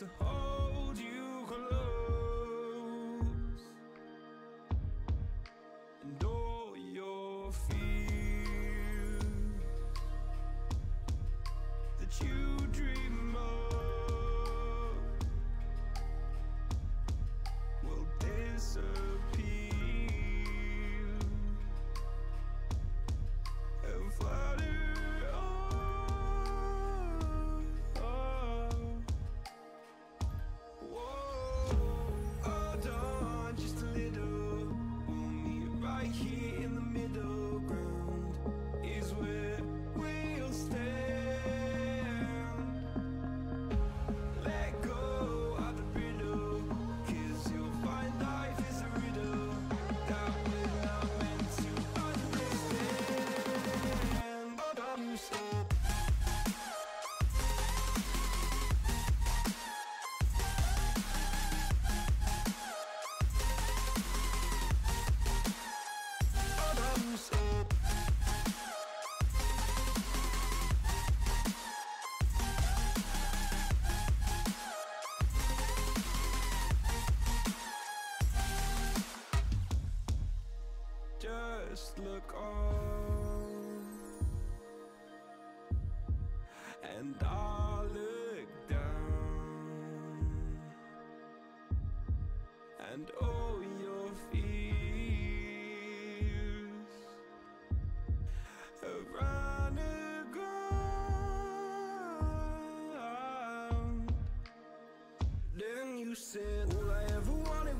to hold look on, and I'll look down, and all your fears have run aground. Then you said, All I